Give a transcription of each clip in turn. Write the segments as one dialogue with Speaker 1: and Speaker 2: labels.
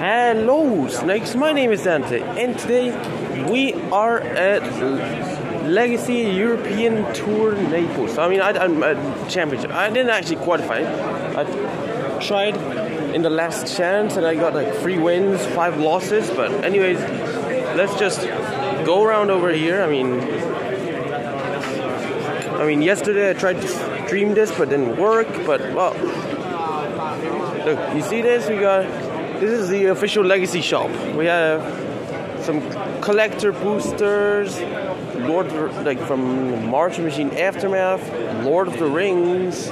Speaker 1: Hello, Snakes. My name is Dante, and today we are at Legacy European Tour Naples. I mean, I, I'm a championship. I didn't actually qualify. I tried in the last chance, and I got like three wins, five losses. But anyways, let's just go around over here. I mean, I mean, yesterday I tried to stream this, but didn't work. But well, look, you see this? We got this is the official Legacy shop. We have some collector boosters, Lord like from March Machine Aftermath, Lord of the Rings,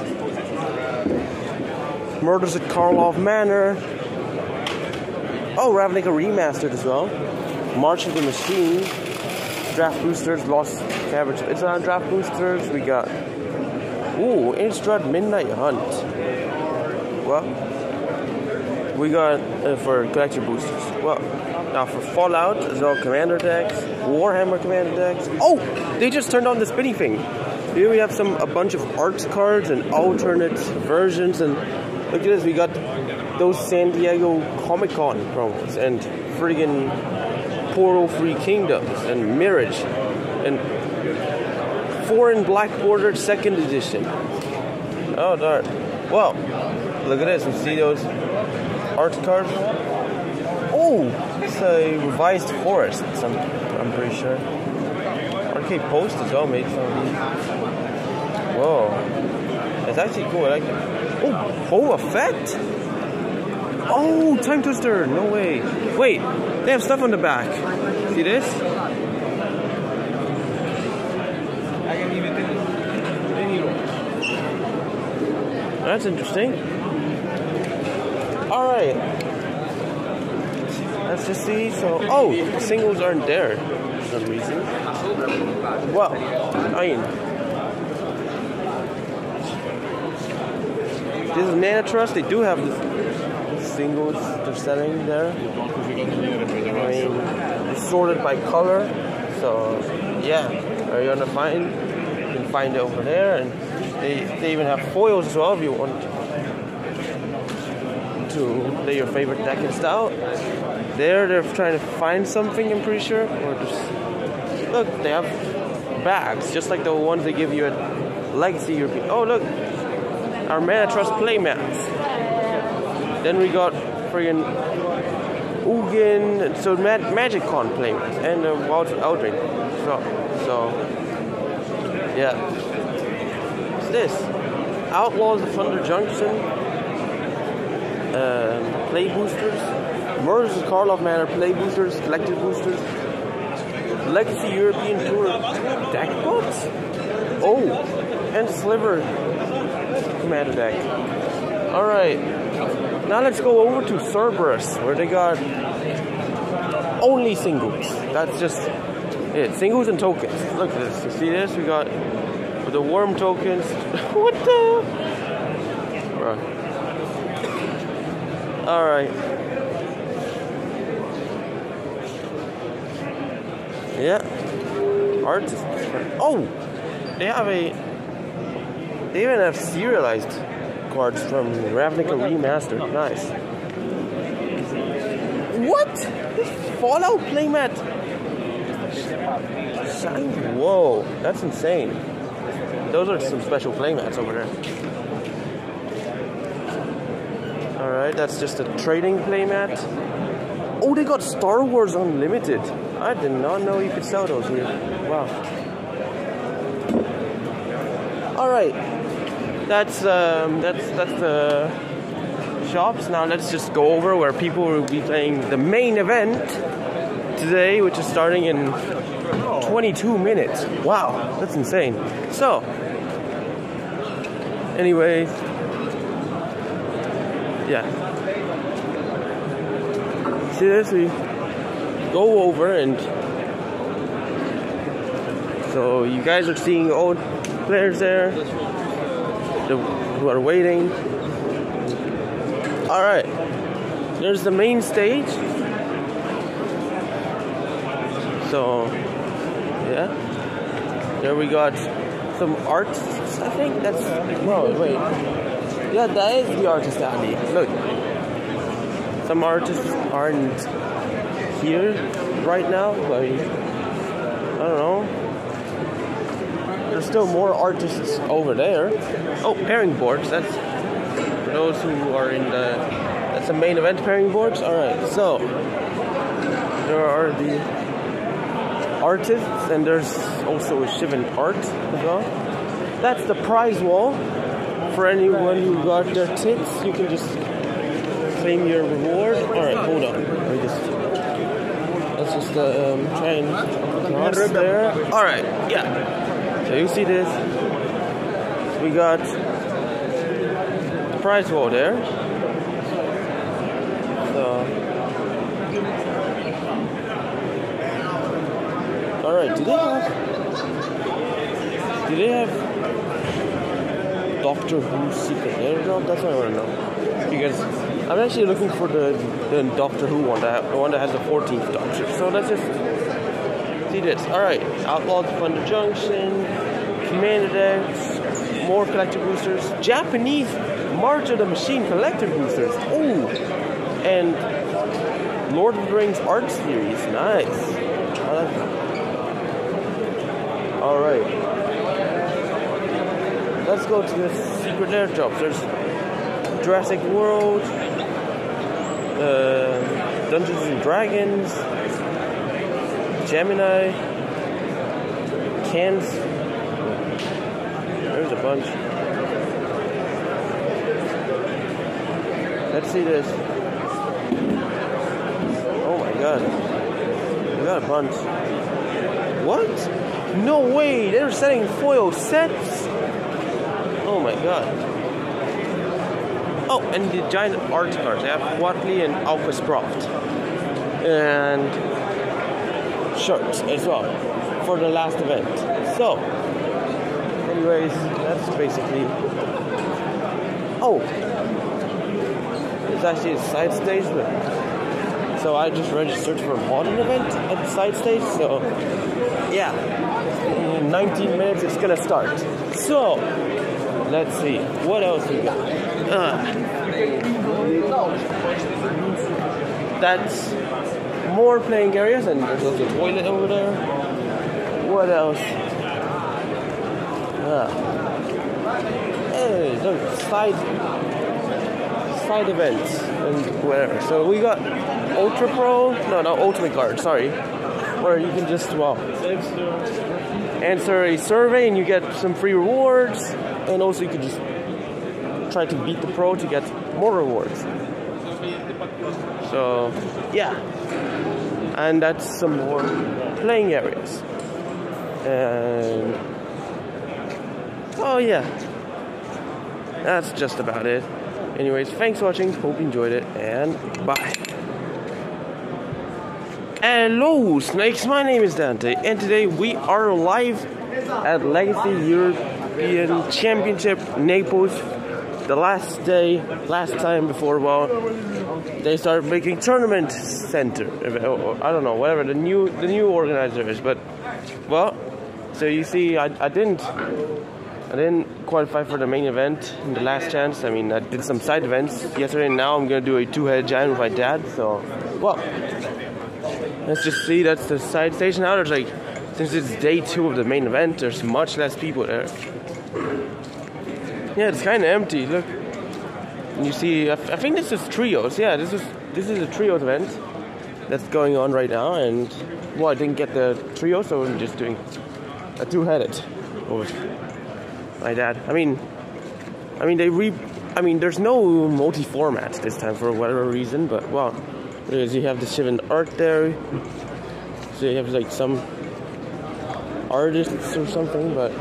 Speaker 1: Murders at Karlov Manor. Oh, Ravnica remastered as well. March of the Machine, draft boosters, Lost Cabbage. It's on draft boosters. We got ooh, Innistrad Midnight Hunt. Well we got uh, for collector boosters. Well, now for Fallout, as well Commander decks, Warhammer Commander decks. Oh, they just turned on the spinning thing. Here we have some a bunch of arts cards and alternate versions, and look at this. We got those San Diego Comic Con promos and friggin' Portal Three Kingdoms and Mirage and Foreign Black Border Second Edition. Oh darn. Well, look at this. You see those art card. Oh, it's a revised forest. I'm, I'm pretty sure. Arcade Post as well made from. Whoa, that's actually cool. I like it. Oh, Boba Fett. Oh, Timetwister. No way. Wait, they have stuff on the back. See this? That's interesting. Let's just see. So, oh, singles aren't there for some reason. Well, I mean, this is Nana Trust. They do have the singles they're selling there. I mean, it's sorted by color. So, yeah, are you gonna find? You can find it over there, and they they even have foils as well if you want to lay your favorite deck and style. There, they're trying to find something. I'm pretty sure, or just look. They have bags, just like the ones they give you at Legacy European. Oh, look, our Mana Trust playmats. Then we got friggin' Ugin, so Mag- Magic Con playmats and uh, Wild Eldraine. So, so yeah. What's this? Outlaws of Thunder Junction um, play boosters, Murders of Karlov Manor play boosters, collected boosters, Legacy European Tour deck books. Oh, and Sliver Commander deck. All right, now let's go over to Cerberus, where they got only singles. That's just it, singles and tokens. Look at this. You see this? We got the worm tokens. what the? Right. All right. Yeah. Art. Oh, they have a. They even have serialized cards from Ravnica Remastered. Nice. What? This Fallout playmat. Whoa, that's insane. Those are some special playmats over there. Alright, that's just a trading playmat. Oh, they got Star Wars Unlimited. I did not know you could sell those here. Wow. Alright. That's um that's that's the shops. Now let's just go over where people will be playing the main event today, which is starting in 22 minutes. Wow, that's insane. So, anyways, yeah. See this? We go over and so you guys are seeing old players there the, who are waiting. All right, there's the main stage. So yeah, there we got some arts. I think that's no wait. Yeah, that is the artist alley. Look. some artists aren't here right now. Like I don't know. There's still more artists over there. Oh, pairing boards. That's for those who are in the. That's the main event pairing boards. All right. So there are the artists, and there's also a Shivan art as well. That's the prize wall for anyone who got their tits. You can just claim your reward. All right, hold on. Let just let's just uh, um, try and cross there. All right, yeah. So you see this? We got the prize wall there. So. All right, do they have? Do they have Doctor Who secret airdrop? That's what I want to know. Because I'm actually looking for the, the Doctor Who one, that, the one that has the 14th Doctor. So let's just see this. All right, Outlawed Thunder Junction, Commander X, more collector boosters, Japanese March of the Machine collector boosters. Ooh, and Lord of the Rings art series. Nice. I like that. All right. Let's go to the secret airdrop. There's Jurassic World, uh, Dungeons and Dragons, Gemini, Cans. There's a bunch. Let's see this. Oh my god. We got a bunch. What? No way! They're selling foil sets? Oh my god. Oh, and the giant art cards. They have Quatley and Alpha Sprout. And shirts as well for the last event. So, anyways, that's basically. Oh! It's actually a side stage, but. So I just registered for a modern event at the side stage, so yeah. In 19 minutes it's gonna start. So, let's see. What else we got? Uh, that's more playing areas, and there's also a toilet over there. What else? Uh, hey, look, side side events and whatever. So we got Ultra Pro, no, no, Ultimate Guard. Sorry, where you can just well answer a survey and you get some free rewards, and also you can just try to beat the pro to get more rewards. So yeah, and that's some more playing areas. And oh yeah, that's just about it. Anyways, thanks for watching. Hope you enjoyed it, and bye. Hello, snakes. My name is Dante, and today we are live at Legacy European Championship Naples. The last day, last time before well, they start making tournament center. I don't know, whatever the new the new organizer is, but well, so you see, I, I didn't I didn't qualify for the main event in the last chance. I mean, I did some side events yesterday, and now I'm gonna do a two-headed giant with my dad. So, well, let's just see. That's the side station now. There's like, since it's day two of the main event, there's much less people there. Yeah, it's kind of empty. Look, you see. I, think this is trios. Yeah, this is this is a trios event that's going on right now. And well, I didn't get the trio, so I'm just doing a two-headed with my dad. I mean, I mean they re. I mean, there's no multi-format this time for whatever reason, but well, there's, you have the Shivan art there. So you have like some artists or something, but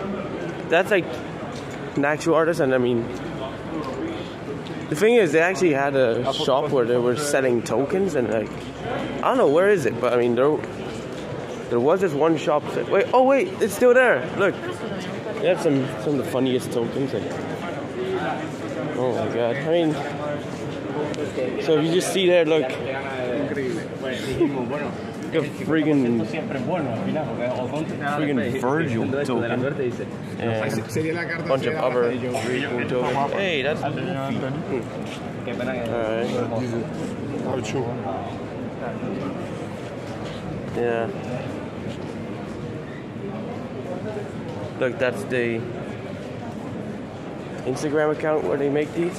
Speaker 1: that's like an actual artist, and I mean. The thing is, they actually had a shop where they were selling tokens, and like, I don't know where is it, but I mean, there, there was this one shop. That, wait, oh wait, it's still there. Look, they have some some of the funniest tokens. And, oh my god! I mean, so if you just see there, look, a friggin' friggin' Virgil token and eh, a bunch of other really cool tokens. Hey, that's Alright.
Speaker 2: Caoutchouc.
Speaker 1: Yeah. Look, that's the Instagram account where they make these.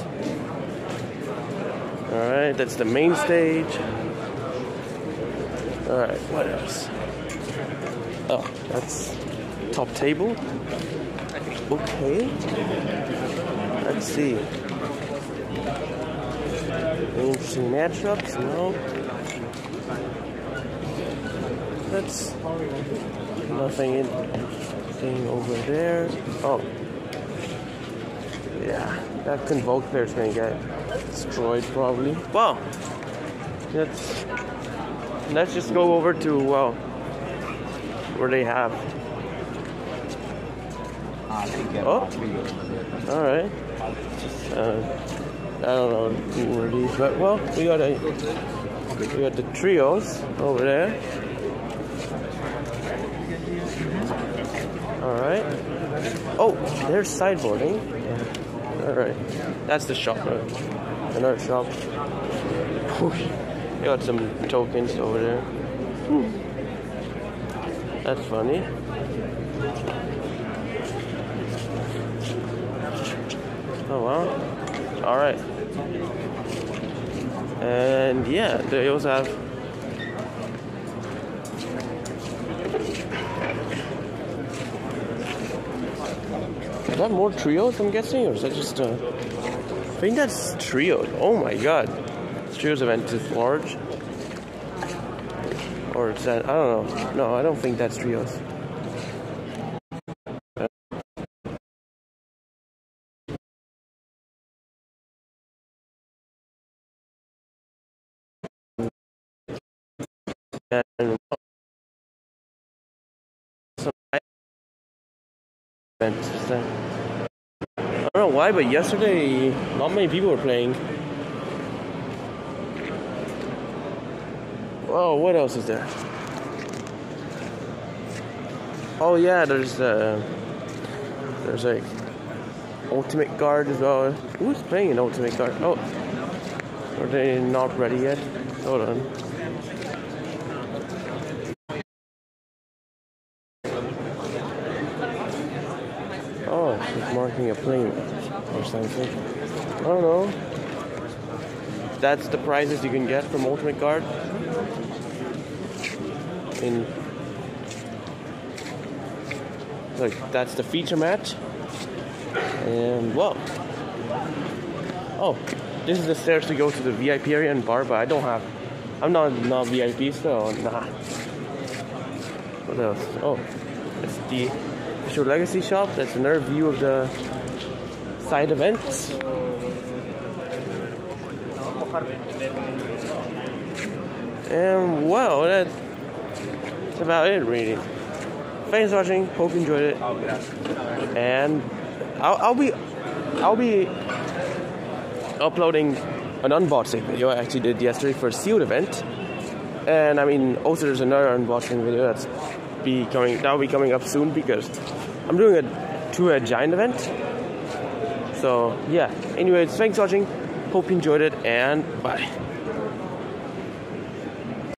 Speaker 1: Alright, that's the main stage. Alright, what else? Oh, that's top table. Okay. Let's see. Interesting matchups? No. That's nothing interesting over there. Oh. Yeah, that Convoke player's gonna get destroyed probably. Well, let's let's just go over to well where they have. Oh, all right. Uh, I don't know who are these, but well, we got a we got the trios over there. All right. Oh, there's sideboarding. All right. That's the shop. Another shop. Got some tokens over there. Hmm. That's funny. Oh wow. All right. And yeah, they also have Is that more trios, I'm guessing? Or is that just uh I think that's trios. Oh my god. Trios event is large. Or is that I don't know. No, I don't think that's trios. And I don't know why, but yesterday not many people were playing. Oh, what else is there? Oh yeah, there's uh, there's a ultimate guard as well. Who's playing ultimate guard? Oh, are they not ready yet? Hold on. Oh, he's marking a plane or something. I don't know. That's the prizes you can get from Ultimate Guard. In like that's the feature match. And well. Oh, this is the stairs to go to the VIP area and bar, but I don't have I'm not not VIP, so nah. What else? Oh, it's the official legacy shop. That's another view of the side events. And well, that's about it, really. Thanks for watching. Hope you enjoyed it. Oh, and I'll, I'll be, I'll be uploading an unboxing video I actually did yesterday for a sealed event. And I mean, also there's another unboxing video that's be coming that'll be coming up soon because I'm doing a to a giant event. So yeah. Anyways, thanks for watching. Hope you enjoyed it and bye.